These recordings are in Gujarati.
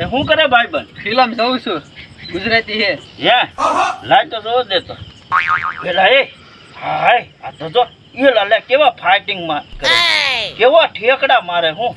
એ શું કરે ભાઈ બન ફિલ્મ જોઉં છું. ગુજરાતી હે. હે? લાય તો જોવો દે તો. પેલા એ હાય આ તો જો એ લાલે કેવા ફાઇટિંગમાં કેવા ઠેકડા મારે હું?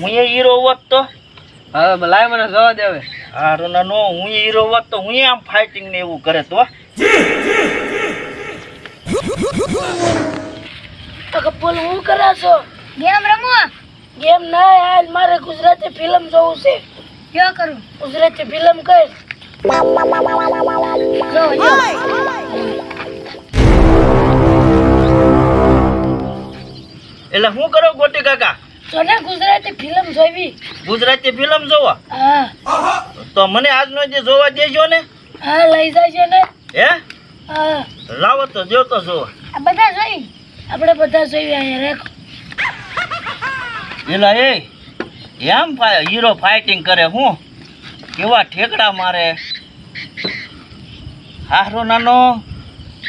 હું એ હીરો હોત તો? હવે લાય મને જોવા દે હવે. હારું ના નો હું હીરો હોત તો હું આમ ફાઇટિંગ ને એવું કરે તો તો કપૂર હું કરા છો? ગેમ રમો ગેમ ના હાલ મારે ગુજરાતી ફિલ્મ જોવું છે. ક્યાં કરું ગુજરાતી ફિલ્મ કર જો જો એટલે શું કરો ગોટી કાકા? તને ને ગુજરાતી ફિલ્મ જોવી ગુજરાતી ફિલ્મ જોવા? હા. તો મને આજનો જે જોવા દેજો ને. હા લઈ જાય ને. હે? હા. લાવો તો જો તો જોવા. આ બધા જોઈ? આપણે બધા જોઈ અહીંયા રાખો. એલા એ. એમ હીરો ફાઇટિંગ કરે હું? કેવા ઠેકડા મારે? હારો નાનો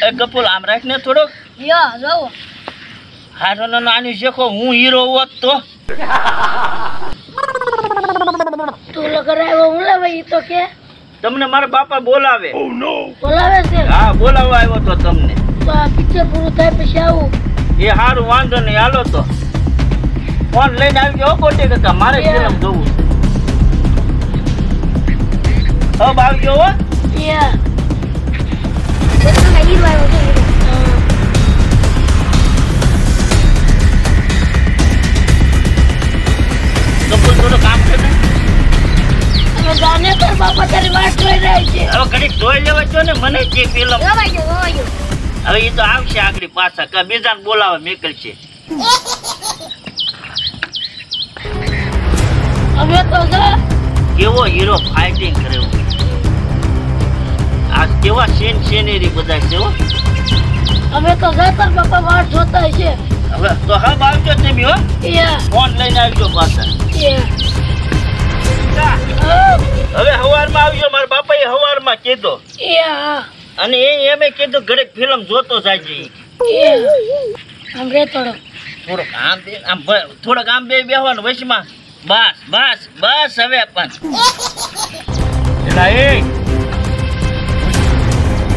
એ કપૂલ આમ રાખ ને થોડોક હારો નાનો આની શેખો હું હીરો હોત તો? તું લગરાયો હું લાવે ઈ તો કે? તમને મારા બાપા બોલાવે. બોલાવે છે? હા બોલાવવા આવ્યો તો તમને. તો આ પિક્ચર પૂરું થાય પછી આવું. એ હારું વાંધો નહીં હાલો તો. ફોન લઈને આવી ગયો કોટે કાકા મારે. ફિલ્મ જોવું છે. હબ આવી ગયો હો. યા હીરો આવ્યો છે. હવે બાપા તારી વાત જોઈ રહી છે. હવે ઘડીક જોઈ લેવા છો ને મને જે ફિલ્મ હવે એ તો આવશે આગળ પાછા કે બીજાને બોલાવે મેકલ છે હવે તો છે કેવો હીરો ફાઇટિંગ કરે આ કેવા સીન સીનેરી બધા છે હો. હવે તો જાતર તાર બાપા વાટ જોતા છે હવે તો હા આવજો તમે હો. ફોન લઈને આવજો પાછા. હવે હવારમાં આવજો મારા બાપાએ હવારમાં કીધો. અને એ એમે કીધું ઘડીક ફિલ્મ જોતો યા આમ રે થોડો થોડોક આમ આમ થોડોક આમ બે બેહવાનું વચમાં બસ બસ બસ હવે પણ.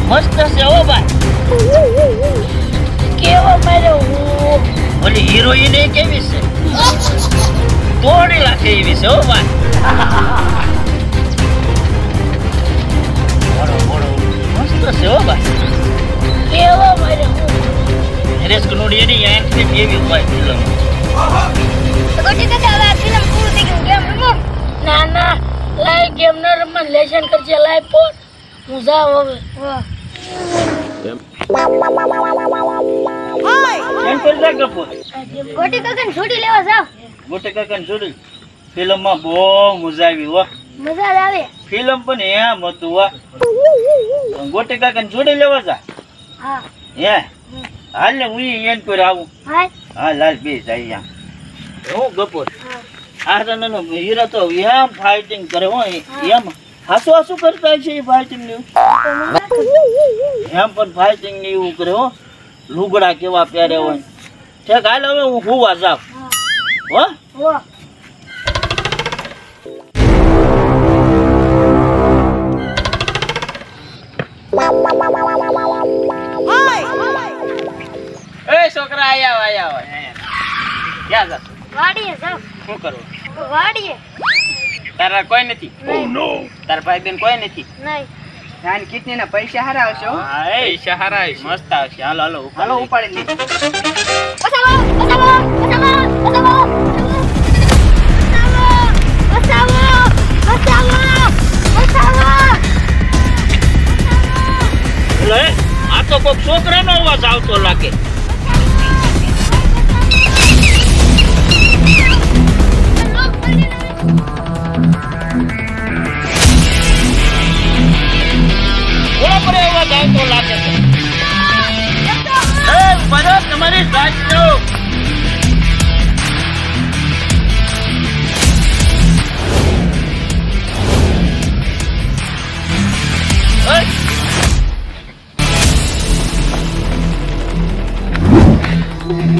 મસ્ત છે ઓ ભાઈ. કેવો માર્યો ઓલી હિરોઈન એ કેવી છે? તોડી લાખે એવી છે ઓ ભાઈ. બોલો બોલો. મસ્ત છે હો ભાઈ. કેવો માર્યો હું? નરેશ કનોડિયાની એન્ટ્રી કેવી હોય ફિલ્મ ગોટી કાકા હવે આ ફિલ્મ પૂરું થઈ ગયું ગેમ રમો ના ના લાય ગેમ ન રમવા લેશન કરજે લાઈફ પોટ. હું જાવ હવે. એમ ગોટી કાકા ને છોડી લેવા જાવ ગોટે કાકાને જોડી ફિલ્મમાં બહુ મજા આવી હો. મજા આવે. ફિલ્મ પણ એમ હતું હો. ગોટે કાકાને જોડી લેવા જા. હા. હે? હાલ ને હું એન પર આવું. હાય હા લાલ બે જાય હું ગપોર હા. આ તો હીરો તો એમ ફાઇટિંગ કરે હો એમ હાસુ હાસુ કરતા છે એ ફાઇટિંગ ને. એમ પણ ફાઇટિંગ ને એવું કરે હો. લુગડા કેવા પહેરે હોય. ઠેક હાલ હવે હું હુવા જાઉં. હો? હો એ છોકરા આયા આયા ક્યાં જા વાડીએ જાવ શું કરવું વાડીએ. તારા કોઈ નથી? નો તારા ભાઈ બેન કોઈ નથી? નહીં. નાની કિડની ના પૈસા હારા આવશે હા એ. પૈસા હારા આવશે. મસ્ત આવશે. હાલો હાલો હાલો ઉપાડી લે બસાવો બસાવો બસાવો બસાવો બસાવો બસાવો બસાવો લે, આ તો કોક છોકરાનો અવાજ આવતો લાગે. તમારી સાચ નો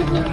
મારા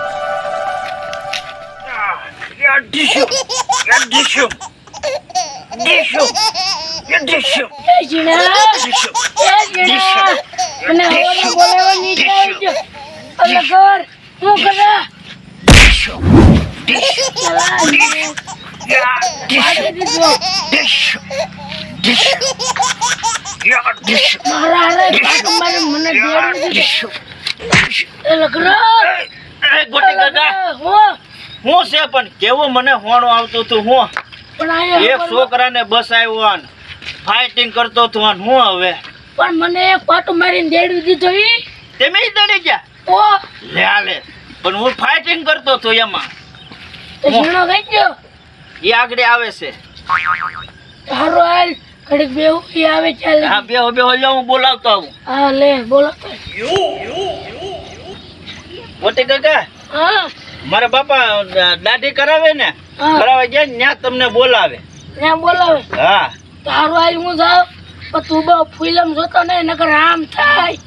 યા ડીશું એ જીણા ડીશું એ જીણા મને હવારે બોલાવવાની ઈચ્છા હોય છે અલે ઘર હું કરે ડીશું ડીશું ચલા યા પાડી દીધો ડીશું ડીશું યા ડીશું મારા હારે પાટું મારી મને યા દેડી દીધો ડીશું એ લગ્ન એ ગોટી કાકા હું છે પણ કેવું મને હોણો આવતું હતું હું? એક છોકરાને બસ આવ્યો ફાઇટિંગ કરતો હતો હું હવે? પણ મને એક પાટું મારીને દેડી દીધો ઈ. તમે જ દડી ગયા? તો? લે લે પણ હું ફાઇટિંગ કરતો હતો એમાં. તો ગઈ ગયો? એ આગળ આવે છે. હારો હાલ ઘડીક બેહું ઈ આવે ચાલે. હા બેહો બેહો હું બોલાવતો આવું. હા લે બોલો ગોટી કાકા? હા. મારા બાપા દાઢી કરાવે ને કરાવે જાય ગયા ને ત્યાં તમને બોલાવે. ત્યાં બોલાવે? હા. તારું આવી હું જાઉં. પણ તું બહુ ફિલ્મ જોતો નહીં નકર આમ થાય.